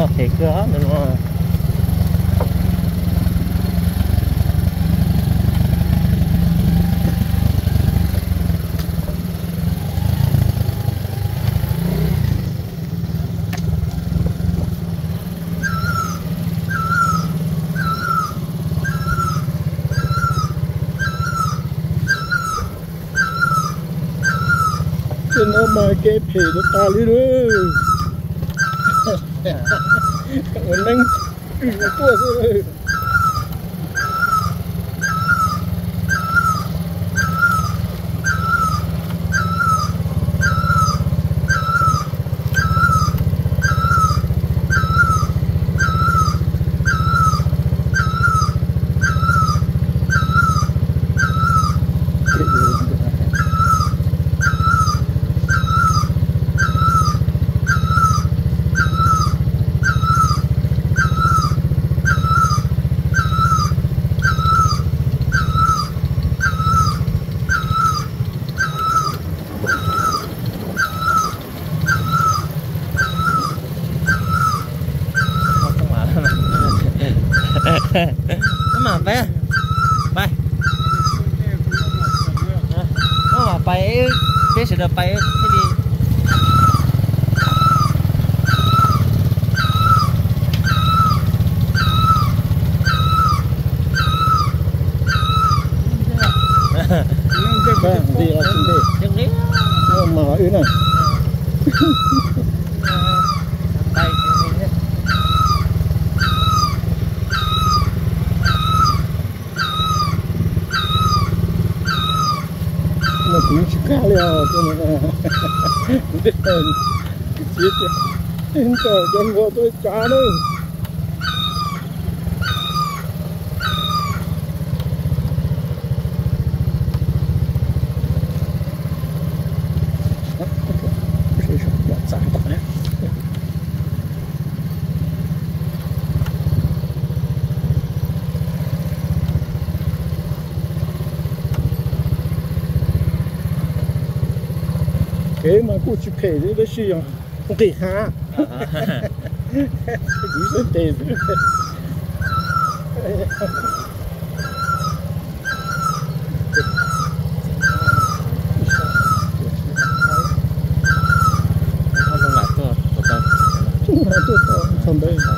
nó thể cửa nữa luôn Chứ nó mà cái phê nó ta đi nữa mình đang Nó tua rồi Không không mà nó mà bé bay nó mà bay bé sẽ được bay thế đi Vâng, gì là xin đi nhưng nghĩ Nó mở ý này tay Nó cũng chỉ cá liao cho nên là Biết hơn Cái chiếc kìa Em chờ cho ngô tôi cá nữa Cái gì đó, giả tỏ nhé cái mà cô chụp kể đấy đó là không kể ha cứ sẽ tệ không không lại tôi tôi tôi chúng ta tôi có không đây đi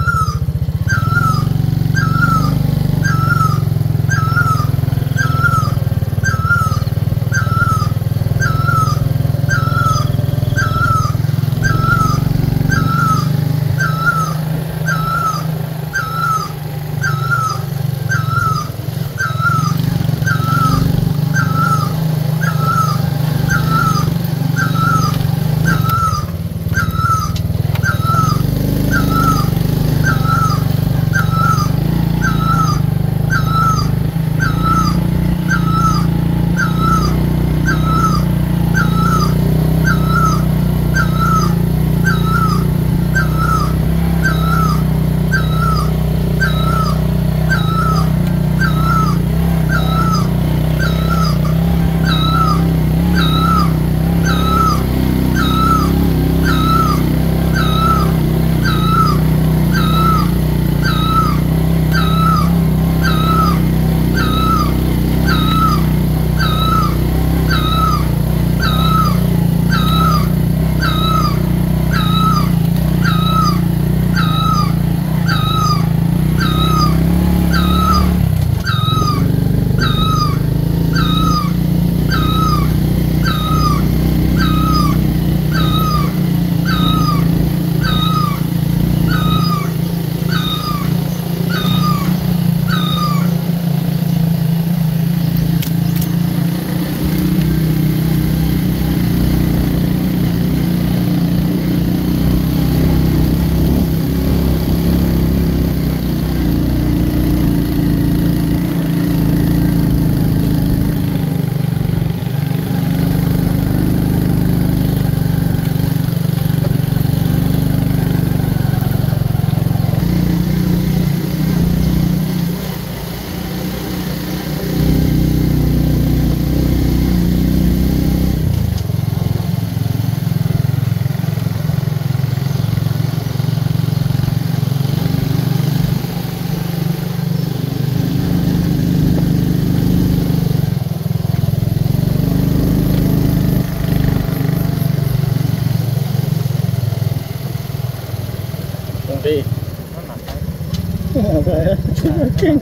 Vậy,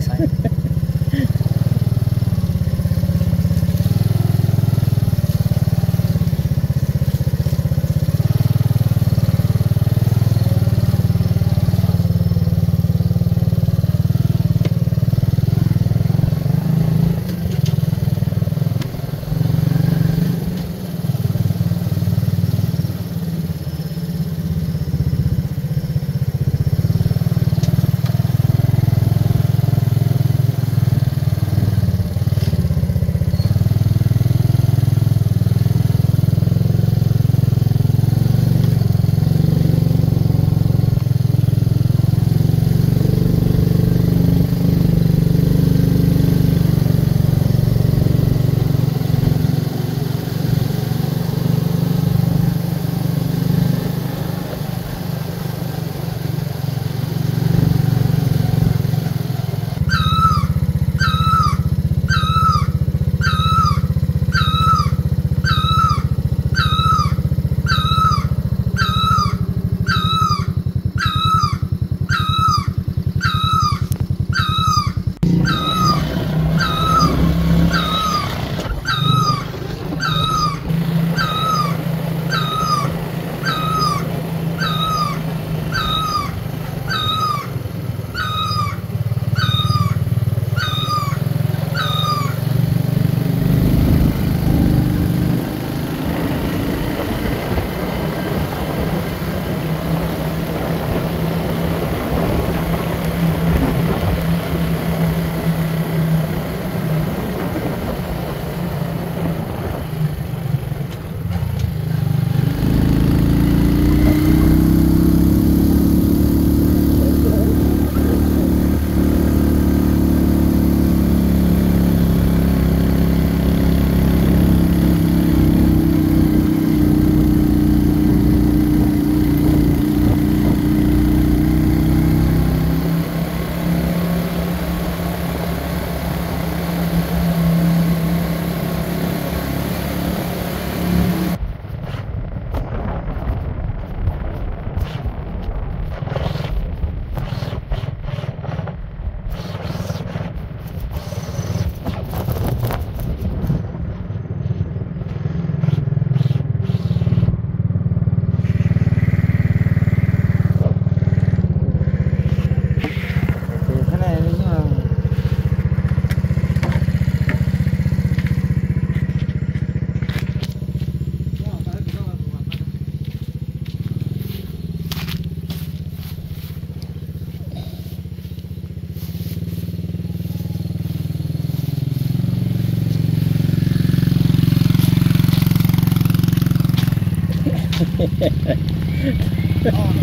oh,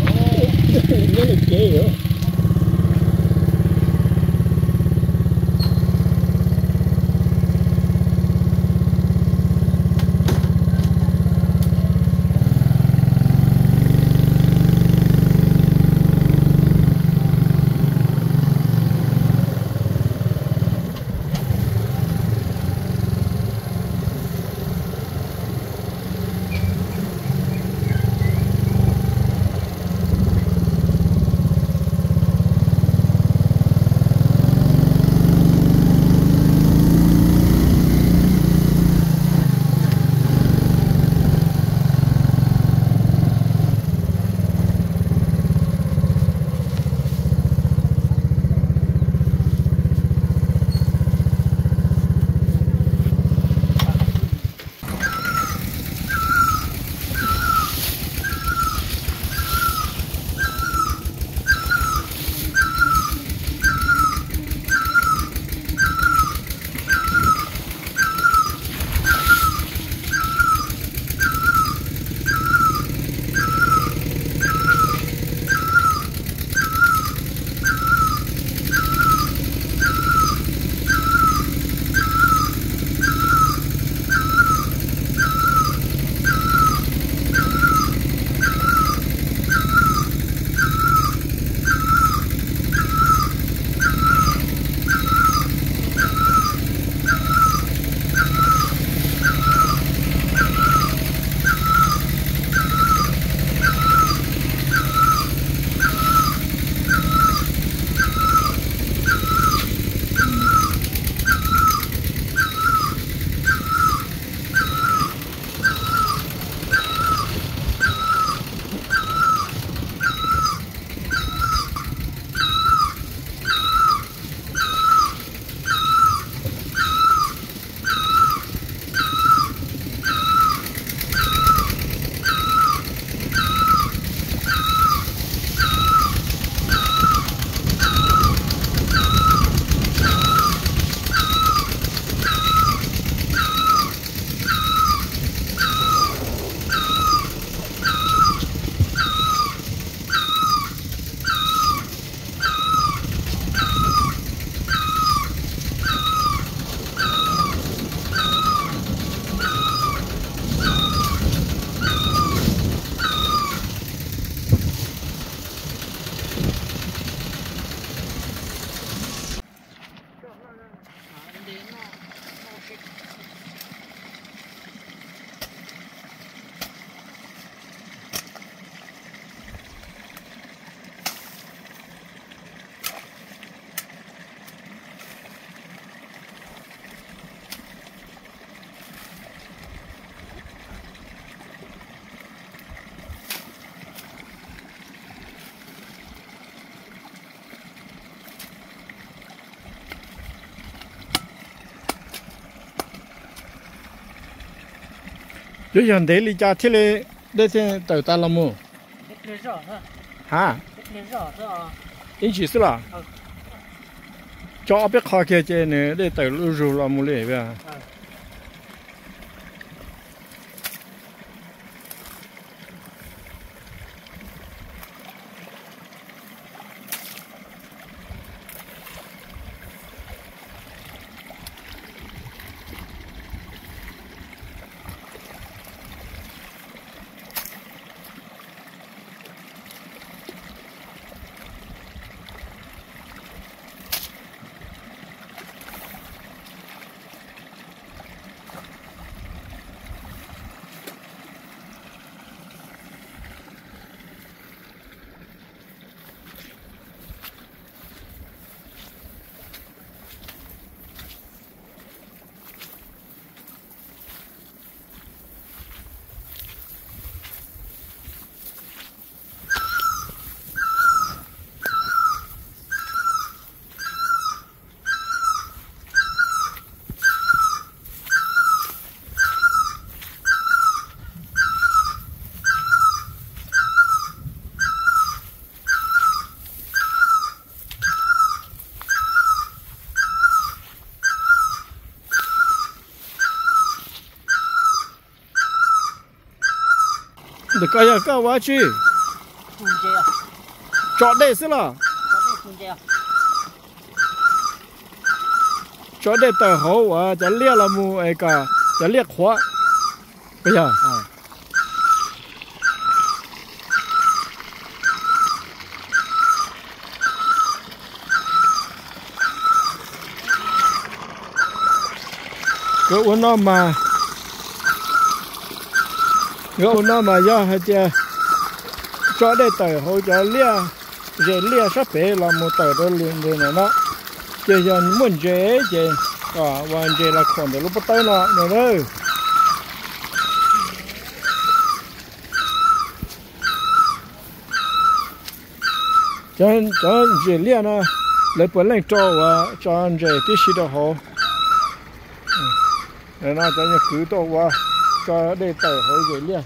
no. You're going to jail. cứ dọn đấy lý cha thế này để thế tàu ta làm mu hả? In chỉ là? Cho biết khó kia chơi này để tàu lưu rù làm mu liền vậy được coi giờ cao quá chứ 中间啊， chọn đây xí là 这中间啊， chọn đây tờ hậu à chả lia là mu ai cả chả lia khóa bây giờ ừ, cái uốn nó mà gấu nó mà do hết chưa cho đây tờ hỗ trợ lia, dễ lia sắp bể là một tờ đó liền liền này nó. Chơi giờ muốn dễ chơi à và dễ là còn được lúc bắt tay nó nữa đó cho cho dễ lia nó, lấy bữa lên cho và cho dễ tí xí đó hồ. Ừ. Để nó cho nó cứ to quá cho đề tờ hậu dưới liền.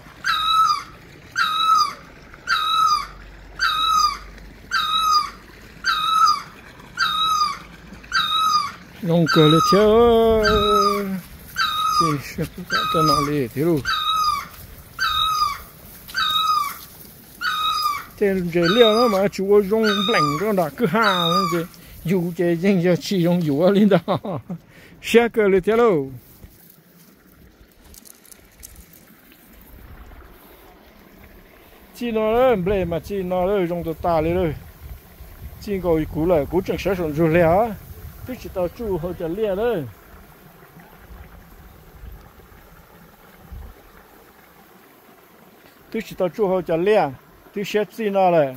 Nông cờ lên theo xin xin cho nó đi thế luôn thế dễ lia nó mà chú dùng lạnh cho nó cứ hà nó chứ dù chế dành cho chỉ dùng dù ở lên đó. Xe cờ lên theo lâu chỉ nó đó bể mà chỉ nó đó dùng từ ta lên rồi. Chỉ có cú lại, cú chẳng sẽ sống rồi lẽ tôi chỉ tao chu hơi trợ lẽ đấy. Tôi chỉ tao chu hơi trợ lẽ tôi sẽ chỉ nó lại.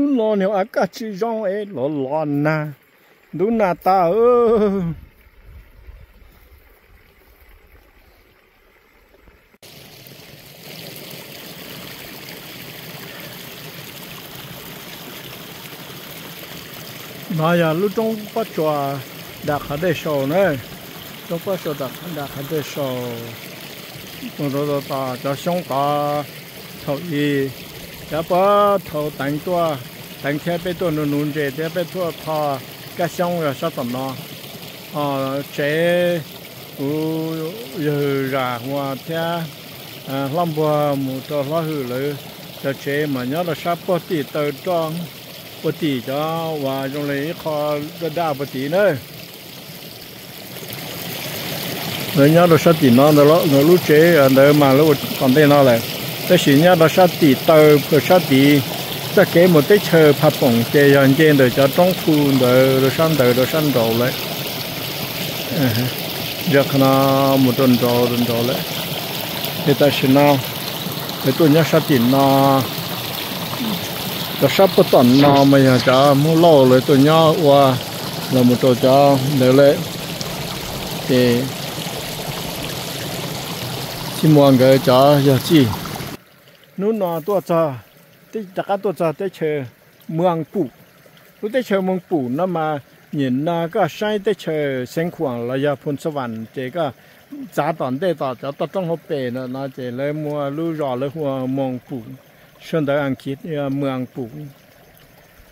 Tu lo nhiều à cả chỉ rong ấy, lo lo na. Nu na ta ơ. Mà giờ lúc trong bắt chùa đặt khai để sầu nữa trong quá chùa đặt đặt hạt để sầu. Còn rồi ta cho xong ta, thầu gì đã ba thầu đánh tua cho chế mà nhớ là sắp bớt tỷ tờ trong bớt tỷ cho và trong lấy kho đa bớt tỷ nữa rồi nhớ là sắp tỷ nó nó nó lúc chế ở mà lúc còn đây nó lạiแต่สิเนี่ยเราชาติเตอเพื่อชาติจะเก็บหมดได้เชอพับปงเจียนเจนเดี๋ยวจะต้องคูนเดี๋ยวเราชั้นเดี๋ยวเราชั้นโดเลยเดี๋ยวขณะหมดโดนโดโดนโดเลยแต่สินะแต่ตัวเนี่ยชาตินะเราชอบปตอนนะไม่อยากจะมุ่งล่อเลยตัวเนี่ยว่าเราหมดตัวจะเดี๋ยวเลยเดี๋ยวที่มองก็จะอยากจี นู้นนอตัวจอที่จากการตัวจอได้เชอเมืองปู่รู้ได้เชอ ta kể một cái chờ phát bổng kể dọn trên để cho trong khu để rồi sang để rồi sang đầu lại giờ khi nào một tuần đầu tuần đầu lại thì ta xin nào thì tôi nhớ sát tiền nó ta sắp bắt tuần nó mà giờ cho mua lâu rồi tôi nhớ qua là một trò cho để lại thì xin mọi người cho giờ chi nút nào tôi cho tới tất cả tôi cho tới chờ mương bù tôi chơi chờ mương bù nó mà nhìn nó cái sai tới chơi Sen khoảng là giờ phun sơ vạn chế cái giá toàn đây tao cho tao trong hộp bể nó nó chế lấy mua lưu rõ lấy hoa mương bù xuân tới ăn kít ờ, mương bù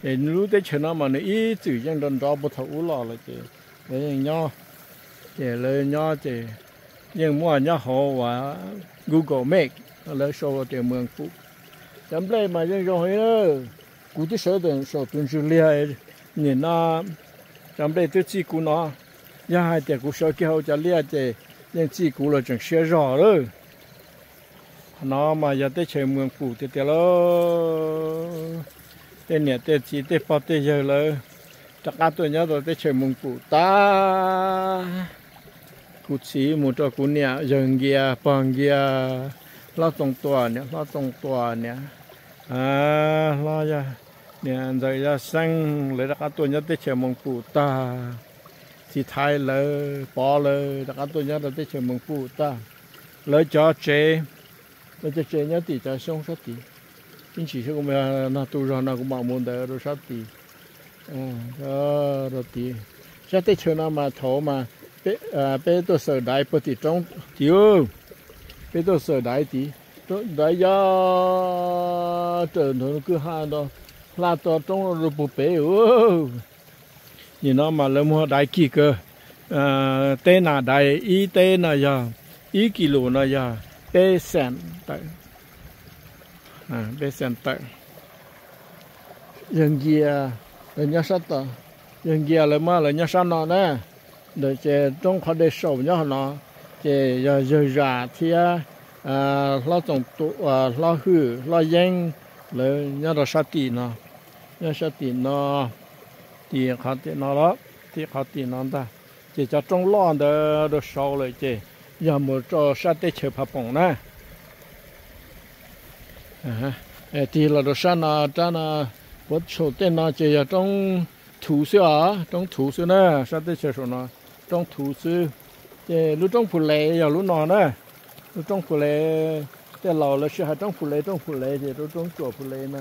để lưu tới chơi nó mà nó ít chữ dân đồn đó bút thấu lò là chế lấy nhau chế lấy nhau chế nhưng mua nhau họ và Google Map, là show tiền mương bù chấm đây mà dân cho hết cú tí sợ tuần sợ tuần chưa lia nhìn na chấm đây tôi chỉ cú nó, nhà hai cú sợ kia hậu chả lia chè nhưng chỉ cú là chẳng sợ rõ rồi nó mà giờ tới chơi mượn cũ thì thế lo tên nhà tên chỉ tên phát tên giờ là chắc ăn tôi nhớ rồi, tới chơi mượn cũ ta. Cú chỉ một trò cú nhà dừng bằng kia lao tông tòa nè lao tông tòa nè à lo ya. Nè rồi ra sang lấy ra các tuần nhất tới chờ mong phụ ta. Thì thay lỡ, bỏ lỡ ra các tôi nhớ tới chờ mong phụ ta. Lỡ cho chế lỡ cho chế nhất thì cho xong sát thì chính chỉ không mà nó tu ra nó cũng bảo muốn đỡ rồi sát thì à đó rồi thì. Sát tới chờ nó mà thổ mà bé à bé tôi sợ đại bất thì trong thiếu bé tôi sợ đại thì đại gia trời nó cứ hai đó là to trong rồi bù bể ơ nhìn nó mà lấy mua đại kỳ cơ à tên là đại y tên là giờ y kilo là giờ bê sen tại à bê sen tại dân kia là nhá sát ta dân kia là mà là nhá sát nó nè để chế trong khoa đề sầu nhá nó chế giờ giờ ra thì à lo tổng tụ à lo hư lo danh le nhớ là sát tì nó nhớ sát tì nó thì khó tì nó đó thì khó tì nó ta chỉ cho trong lo đó đó sau lại chế giờ một cho sát tì chơi phá bóng nè à thì là đó sát nó ta nó bớt số tên nó chỉ giờ trong thủ sư à trong thủ sư nè sát tì chơi số nó trong thủ sư thì lúc trong phụ lệ giờ lúc nọ nè lúc trong phụ lệ thì lò là sẽ trong phụ lệ trong phụ lệ thì lúc trong chùa phụ lệ nè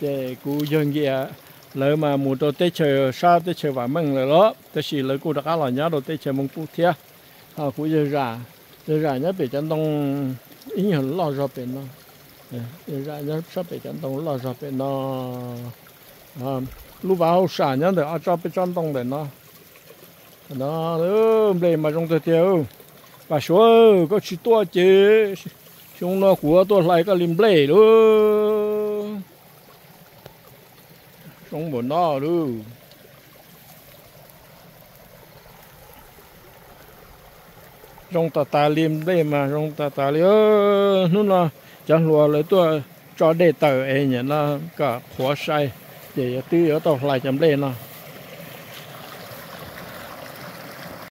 thì cụ dân kia, lỡ mà một đồ tết chờ sao tết chờ vài mừng rồi đó thì lỡ cú đã là nhớ đồ tết chờ phụ ờ, thiệt à cụ giờ ra giờ ra nhớ bị chân đông ý nhận lo ra bên nó. Giờ ra nhớ sắp bị chân đông lo ra bên nó. À lúc vào sáng nhớ được ở trong bên chân đông để nó. Nó ừ đây mà trong tiêu bà số có chỉ to chứ chúng nó của tôi lại cái lim bể đó chúng bọn nó đó trong ta ta lim đây mà trong ta ta liu nó là chẳng lùa lấy tôi, cho để tờ ấy nhỉ nó cả khóa sai. Để tư ở tàu lại chấm lên nó